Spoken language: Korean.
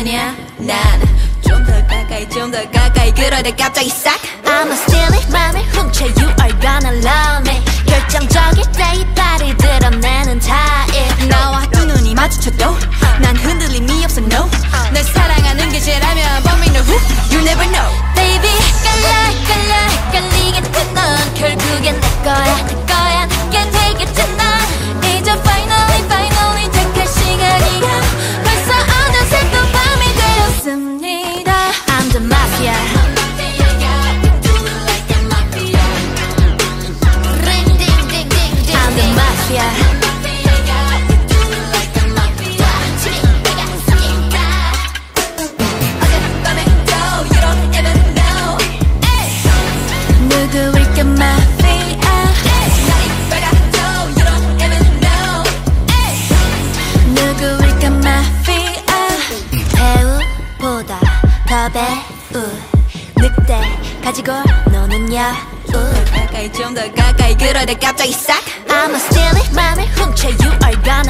아니야? 난 좀 더 가까이 좀 더 가까이 그러다 갑자기 싹. I'm a stealing 누굴까나 피아, 늘 그을까나 피아, 배우보다 더 배우. 늑대 가지고 노는 야우 가까이 좀 더 가까이 그러다 갑자기 싹. I'm a steal it 맘을 훔쳐 you are gonna